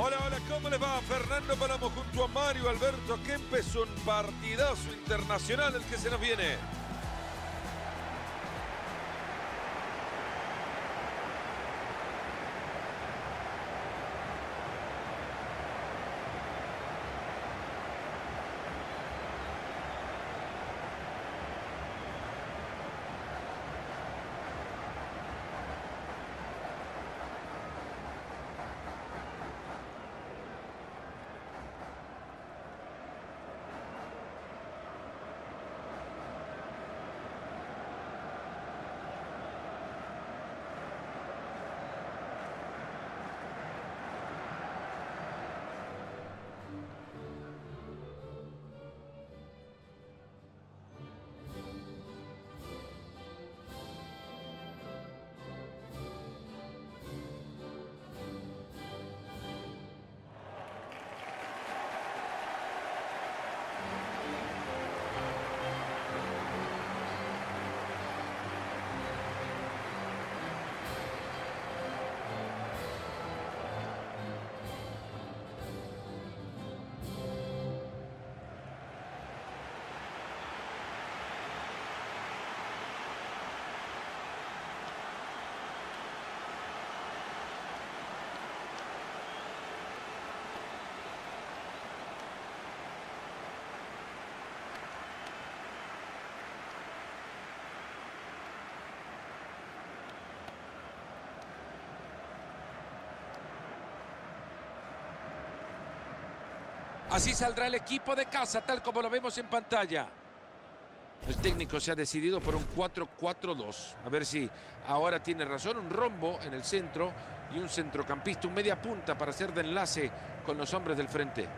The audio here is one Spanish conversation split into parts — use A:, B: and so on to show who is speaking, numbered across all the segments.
A: Hola, hola, ¿cómo les va? Fernando Palamo junto a Mario Alberto Kempes, un partidazo internacional el que se nos viene.
B: Así saldrá el equipo de casa, tal como lo vemos en pantalla. El técnico se ha decidido por un 4-4-2. A ver si ahora tiene razón. Un rombo en el centro y un centrocampista, un media punta para hacer de enlace con los hombres del frente.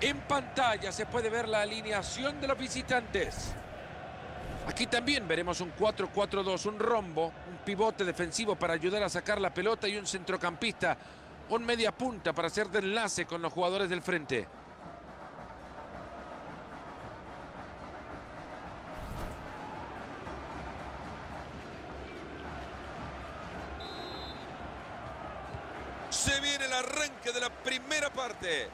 B: En pantalla se puede ver la alineación de los visitantes. Aquí también veremos un 4-4-2, un rombo, un pivote defensivo para ayudar a sacar la pelota y un centrocampista, un media punta para hacer de enlace con los jugadores del frente.
A: Se viene el arranque de la primera parte.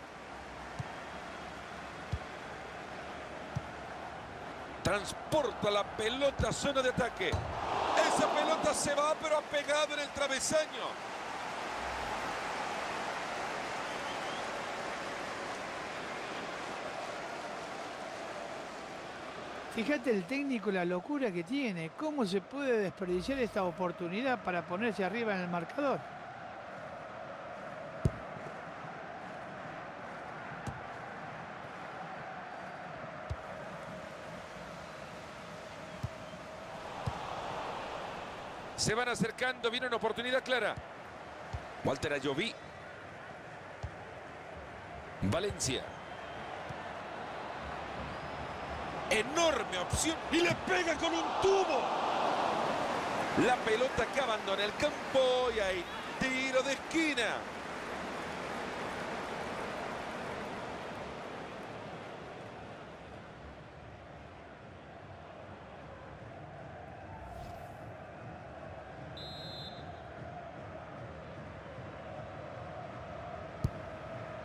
A: Transporta la pelota zona de ataque. Esa pelota se va, pero ha pegado en el travesaño.
C: Fíjate el técnico la locura que tiene. ¿Cómo se puede desperdiciar esta oportunidad para ponerse arriba en el marcador?
A: Se van acercando, viene una oportunidad clara. Walter Ayoví. Valencia. Enorme opción y le pega con un tubo. La pelota que abandona el campo y hay tiro de esquina.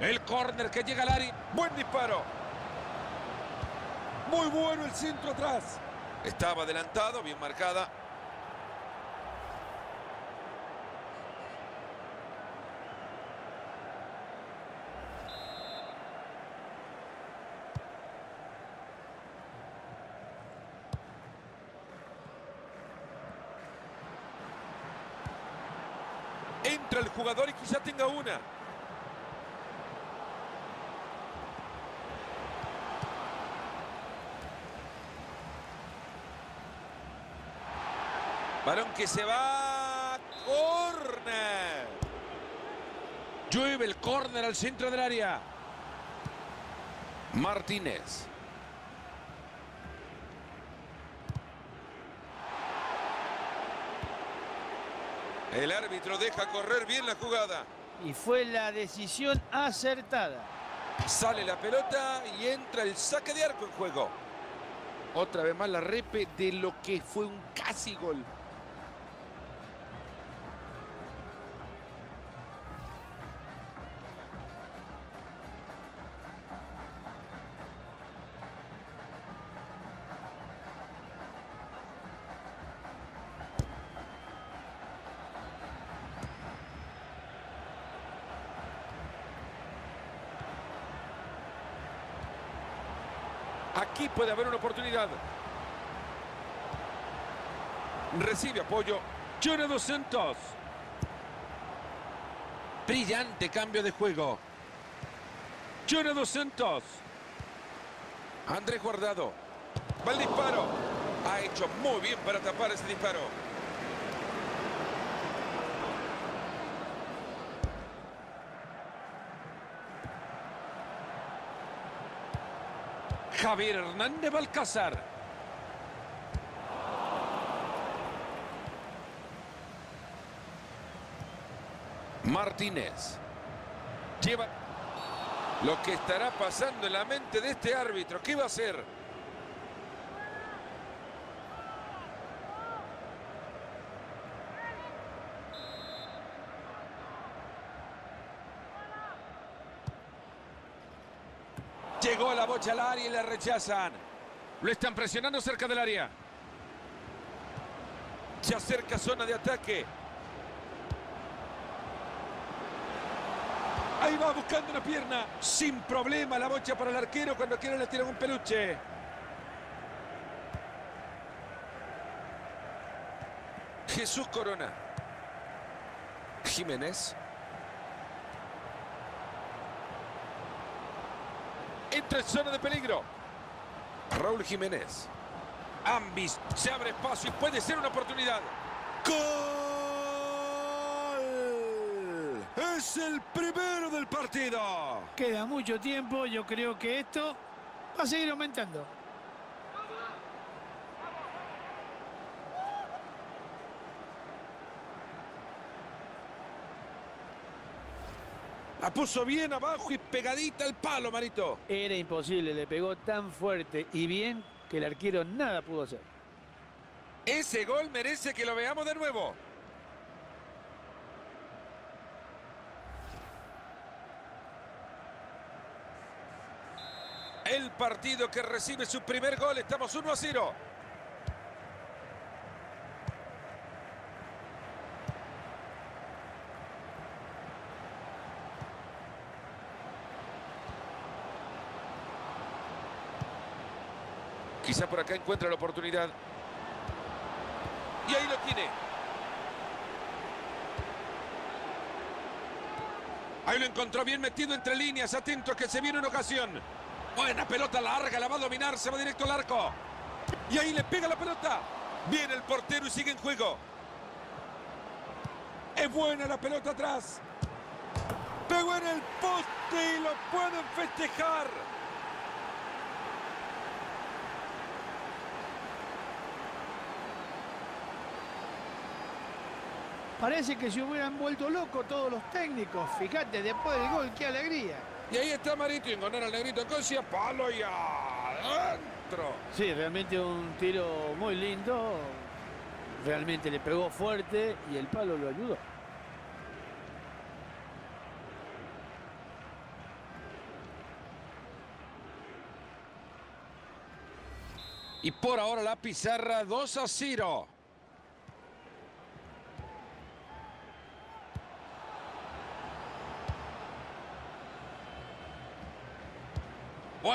B: El córner que llega al área.
A: Buen disparo. Muy bueno el centro atrás. Estaba adelantado, bien marcada. Entra el jugador y quizá tenga una. Balón que se va. Corner.
B: Llueve el córner al centro del área. Martínez.
A: El árbitro deja correr bien la jugada.
C: Y fue la decisión acertada.
A: Sale la pelota y entra el saque de arco en juego. Otra vez más la repe de lo que fue un casi gol. Aquí puede haber una oportunidad. Recibe apoyo. Jonah Dos. Brillante cambio de juego. Jonah Dos. Andrés Guardado. Va el disparo. Ha hecho muy bien para tapar ese disparo. Javier Hernández Balcázar. Martínez. Lleva lo que estará pasando en la mente de este árbitro. ¿Qué va a hacer? La bocha al área y le rechazan. Lo están presionando cerca del área. Se acerca zona de ataque. Ahí va buscando una pierna. Sin problema la bocha para el arquero cuando quiere le tiran un peluche. Jesús Corona. Jiménez. Entra en zona de peligro. Raúl Jiménez. Ambis se abre espacio y puede ser una oportunidad. ¡Gol! Es el primero del partido.
C: Queda mucho tiempo, yo creo que esto va a seguir aumentando.
A: La puso bien abajo y pegadita al palo, Marito.
C: Era imposible, le pegó tan fuerte y bien que el arquero nada pudo hacer.
A: Ese gol merece que lo veamos de nuevo. El partido que recibe su primer gol. Estamos 1 a 0. Quizá por acá encuentra la oportunidad. Y ahí lo tiene. Ahí lo encontró bien metido entre líneas. Atento que se viene una ocasión. Buena pelota larga, la va a dominar, se va directo al arco. Y ahí le pega la pelota. Viene el portero y sigue en juego. Es buena la pelota atrás. Pegó en el poste y lo pueden festejar.
C: Parece que se hubieran vuelto locos todos los técnicos. Fíjate, después del gol, qué alegría.
A: Y ahí está Marito y engonar al negrito Cosia, palo y adentro.
C: Sí, realmente un tiro muy lindo. Realmente le pegó fuerte y el palo lo ayudó.
A: Y por ahora la pizarra 2 a 0.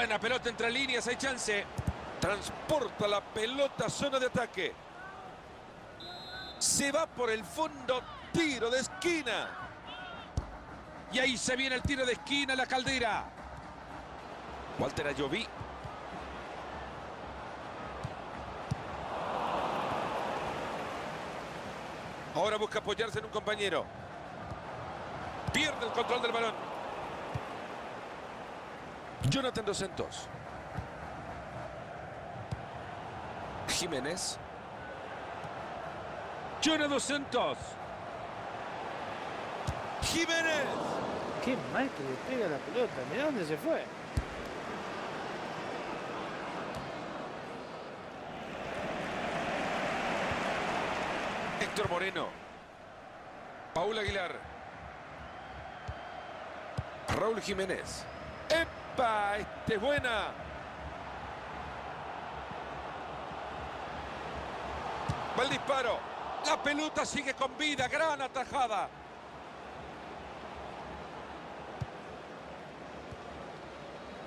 A: Buena pelota entre líneas, hay chance. Transporta la pelota a zona de ataque. Se va por el fondo, tiro de esquina. Y ahí se viene el tiro de esquina, la caldera. Walter Ayoví. Ahora busca apoyarse en un compañero. Pierde el control del balón. Jonathan Dos Santos. Jiménez. Jonathan Dos Santos. Jiménez.
C: Qué mal que le pega la pelota. mira dónde se fue.
A: Héctor Moreno. Paul Aguilar. Raúl Jiménez. ¡Epa! Este es buena. Va el disparo. La pelota sigue con vida. Gran atajada.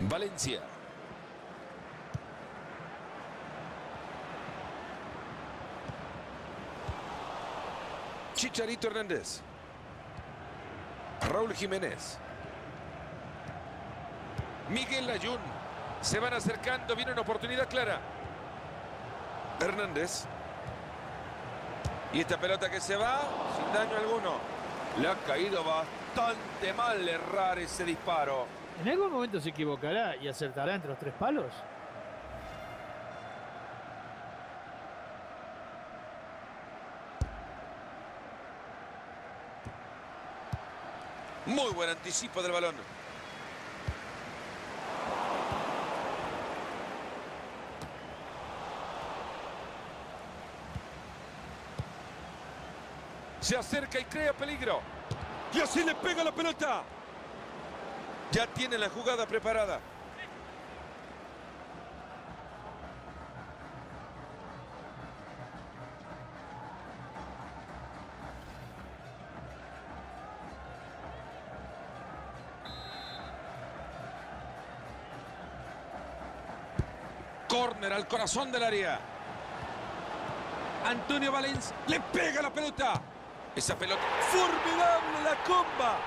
A: Valencia. Chicharito Hernández. Raúl Jiménez. Miguel Layún. Se van acercando. Viene una oportunidad clara. Hernández. Y esta pelota que se va sin daño alguno. Le ha caído bastante mal errar ese disparo.
C: En algún momento se equivocará y acertará entre los tres palos.
A: Muy buen anticipo del balón. Se acerca y crea peligro. Y así le pega la pelota. Ya tiene la jugada preparada. Córner al corazón del área. Antonio Valencia le pega la pelota. Esa pelota. Formidable la comba.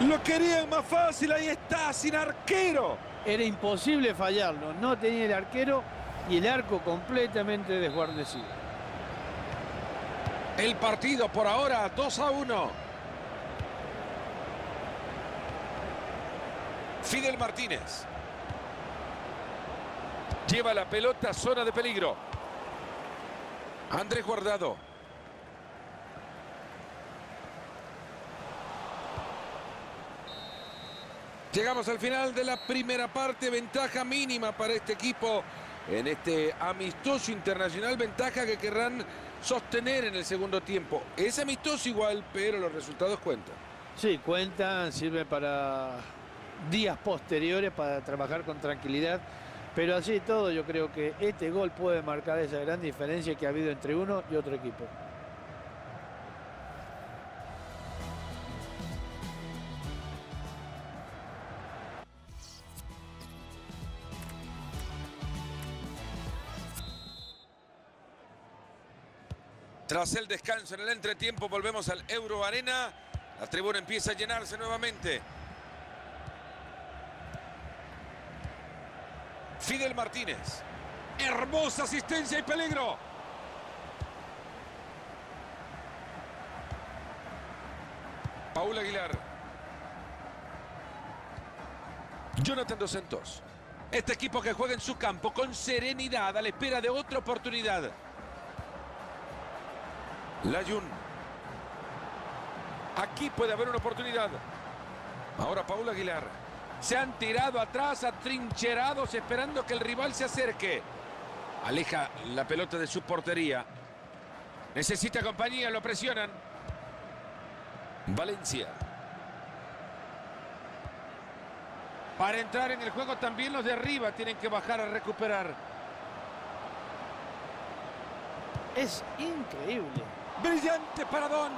A: Lo querían más fácil, ahí está, sin arquero.
C: Era imposible fallarlo. No tenía el arquero y el arco completamente desguarnecido.
A: El partido por ahora 2 a 1. Fidel Martínez. Lleva la pelota a zona de peligro. Andrés Guardado. Llegamos al final de la primera parte. Ventaja mínima para este equipo en este amistoso internacional. Ventaja que querrán sostener en el segundo tiempo. Es amistoso igual, pero los resultados cuentan.
C: Sí, cuentan, sirve para días posteriores para trabajar con tranquilidad. Pero así todo, yo creo que este gol puede marcar esa gran diferencia que ha habido entre uno y otro equipo.
A: Tras el descanso en el entretiempo volvemos al Euro Arena. La tribuna empieza a llenarse nuevamente. Fidel Martínez. Hermosa asistencia y peligro. Paul Aguilar. Jonathan Dos Santos. Este equipo que juega en su campo con serenidad a la espera de otra oportunidad. Layun. Aquí puede haber una oportunidad. Ahora Paul Aguilar. Se han tirado atrás, atrincherados, esperando que el rival se acerque. Aleja la pelota de su portería. Necesita compañía, lo presionan. Valencia. Para entrar en el juego también los de arriba tienen que bajar a recuperar.
C: Es increíble.
A: Brillante paradón.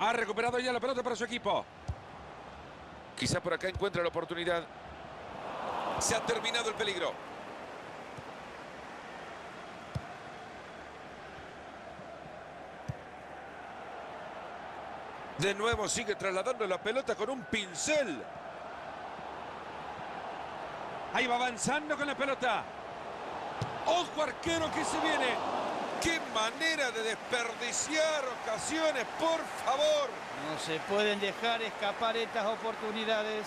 A: Ha recuperado ya la pelota para su equipo. Quizá por acá encuentra la oportunidad. Se ha terminado el peligro. De nuevo sigue trasladando la pelota con un pincel. Ahí va avanzando con la pelota. Ojo arquero que se viene. Qué manera de desperdiciar ocasiones, por favor.
C: No se pueden dejar escapar estas oportunidades.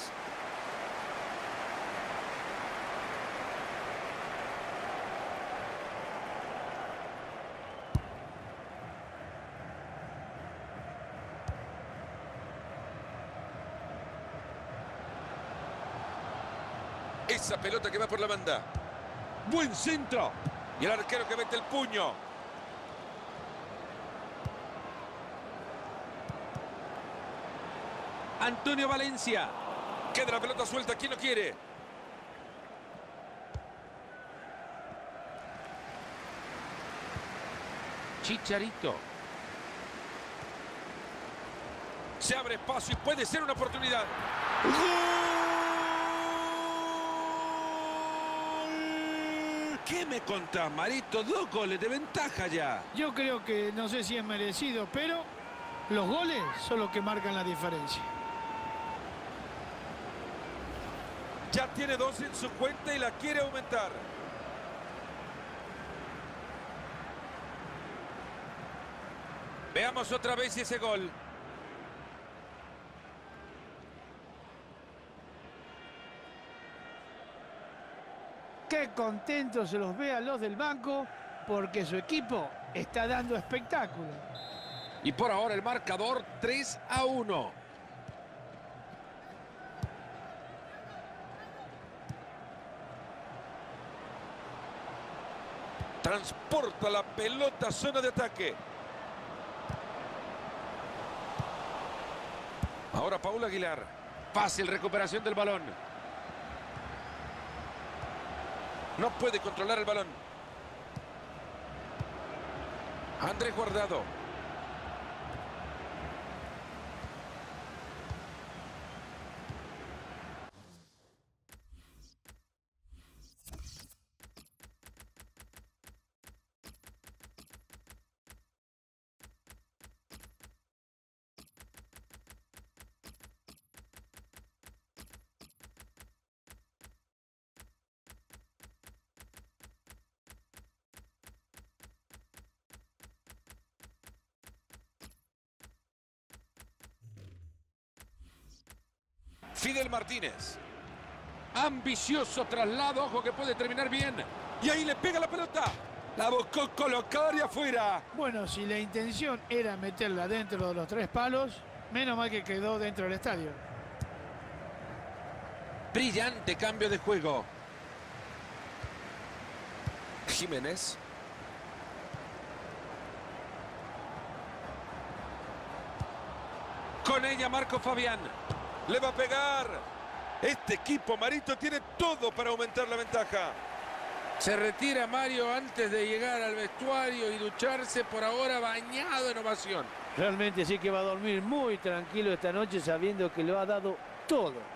A: Esa pelota que va por la banda. Buen centro. Y el arquero que mete el puño.
D: Antonio Valencia.
A: Queda la pelota suelta. ¿Quién lo quiere?
D: Chicharito.
A: Se abre espacio y puede ser una oportunidad. ¡Gol! ¿Qué me contás, Marito? Dos goles de ventaja ya.
C: Yo creo que no sé si es merecido, pero los goles son los que marcan la diferencia.
A: Ya tiene dos en su cuenta y la quiere aumentar. Veamos otra vez ese gol.
C: Qué contentos se los ve a los del banco porque su equipo está dando espectáculo.
D: Y por ahora el marcador 3 a 1.
A: Transporta la pelota a zona de ataque. Ahora Paul Aguilar.
D: Fácil recuperación del balón.
A: No puede controlar el balón. Andrés Guardado. Fidel Martínez.
D: Ambicioso traslado. Ojo que puede terminar bien.
A: Y ahí le pega la pelota. La buscó colocar y afuera.
C: Bueno, si la intención era meterla dentro de los tres palos, menos mal que quedó dentro del estadio.
D: Brillante cambio de juego.
A: Jiménez.
D: Con ella Marco Fabián.
A: Le va a pegar. Este equipo, Marito, tiene todo para aumentar la ventaja.
D: Se retira Mario antes de llegar al vestuario y ducharse por ahora bañado en ovación.
E: Realmente sí que va a dormir muy tranquilo esta noche sabiendo que lo ha dado todo.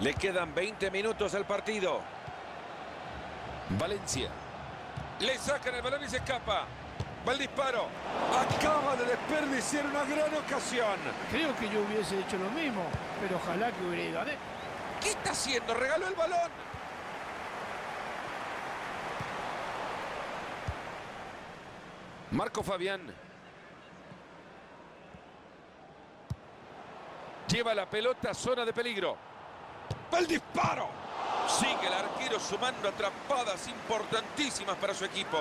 A: Le quedan 20 minutos al partido. Valencia. Le sacan el balón y se escapa. Va el disparo. Acaba de desperdiciar una gran ocasión.
C: Creo que yo hubiese hecho lo mismo, pero ojalá que hubiera ido adentro.
A: ¿Qué está haciendo? Regaló el balón. Marco Fabián. Lleva la pelota a zona de peligro. ¡Va el disparo! Sigue el arquero sumando atrapadas importantísimas para su equipo.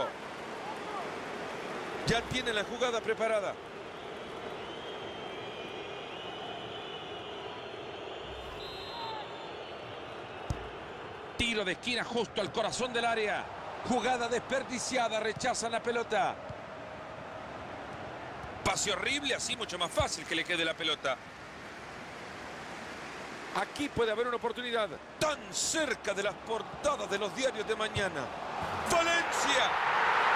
A: Ya tiene la jugada preparada.
D: Tiro de esquina justo al corazón del área. Jugada desperdiciada, rechazan la pelota.
A: Pase horrible, así mucho más fácil que le quede la pelota. Aquí puede haber una oportunidad. Tan cerca de las portadas de los diarios de mañana. Valencia.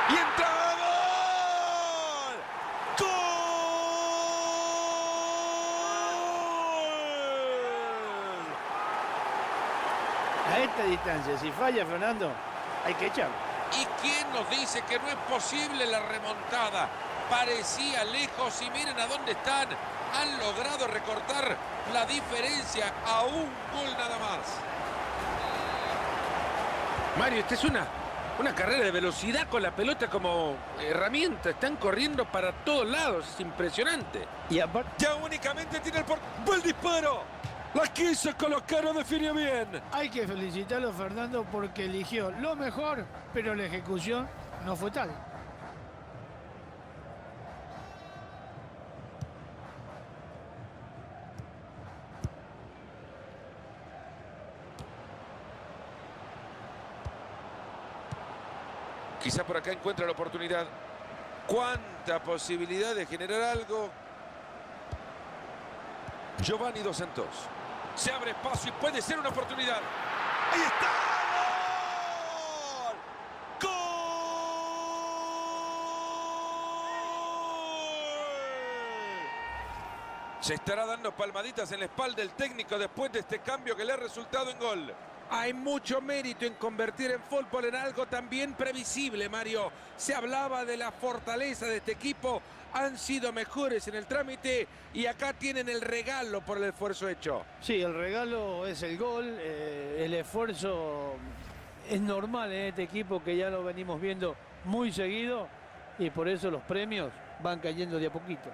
A: Y entra gol. ¡Gol!
E: A esta distancia, si falla Fernando, hay que echarlo.
D: ¿Y quién nos dice que no es posible la remontada? Parecía lejos y miren a dónde están. Han logrado recortar la diferencia a un gol nada más. Mario, esta es una, una carrera de velocidad con la pelota como herramienta. Están corriendo para todos lados. Es impresionante.
E: Y aparte,
A: Ya únicamente tiene el por... ¡Buen disparo! La quiso colocar, no definió bien.
C: Hay que felicitarlo, Fernando, porque eligió lo mejor, pero la ejecución no fue tal.
A: Quizá por acá encuentra la oportunidad. ¿Cuánta posibilidad de generar algo? Giovanni Dos Santos. Se abre espacio y puede ser una oportunidad.
F: ¡Ahí está!
A: Se estará dando palmaditas en la espalda el técnico después de este cambio que le ha resultado en gol. Hay mucho mérito en convertir en fútbol en algo también previsible, Mario. Se hablaba de la fortaleza de este equipo. Han sido mejores en el trámite y acá tienen el regalo por el esfuerzo hecho.
C: Sí, el regalo es el gol, eh, el esfuerzo es normal en este equipo que ya lo venimos viendo muy seguido y por eso los premios van cayendo de a poquito.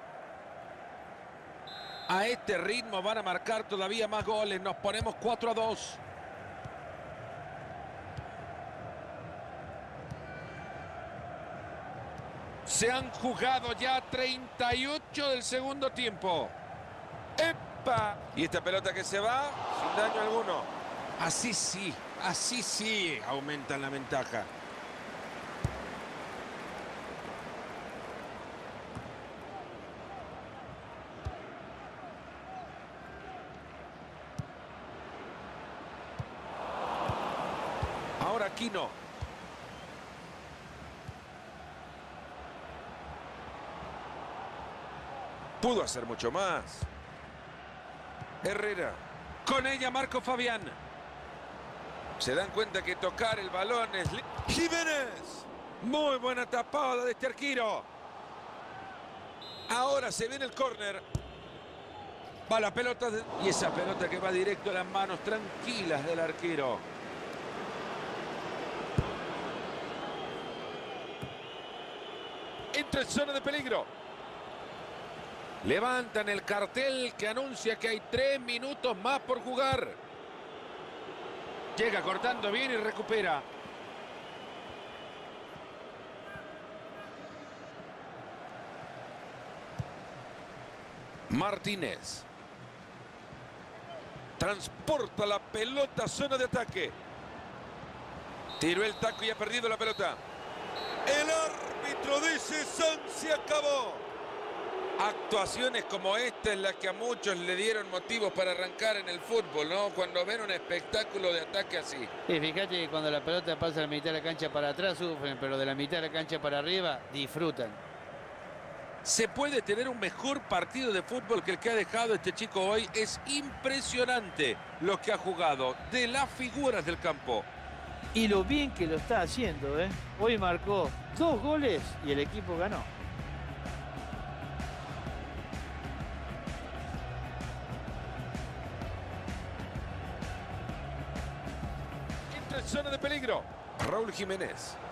A: A este ritmo van a marcar todavía más goles. Nos ponemos 4 a 2. Se han jugado ya 38 del segundo tiempo. ¡Epa!
F: Y esta pelota que se va sin daño alguno.
A: Así sí, así sí aumentan la ventaja. Ahora Aquino.
F: Pudo hacer mucho más. Herrera.
A: Con ella Marco Fabián.
F: Se dan cuenta que tocar el balón es... Jiménez.
A: Muy buena tapada de este arquero.
F: Ahora se viene el córner.
A: Va la pelota de- y esa pelota que va directo a las manos tranquilas del arquero.
F: Entra en zona de peligro.
A: Levantan el cartel que anuncia que hay tres minutos más por jugar. Llega cortando bien y recupera.
F: Martínez. Transporta la pelota zona de ataque. Tiró el taco y ha perdido la pelota. El árbitro dice San se acabó.
A: Actuaciones como esta es la que a muchos le dieron motivos para arrancar en el fútbol, ¿no? Cuando ven un espectáculo de ataque así.
C: Y fíjate que cuando la pelota pasa de la mitad de la cancha para atrás sufren, pero de la mitad de la cancha para arriba disfrutan.
A: ¿Se puede tener un mejor partido de fútbol que el que ha dejado este chico hoy? Es impresionante lo que ha jugado de las figuras del campo.
C: Y lo bien que lo está haciendo, ¿eh? Hoy marcó dos goles y el equipo ganó.
F: Raúl Jiménez.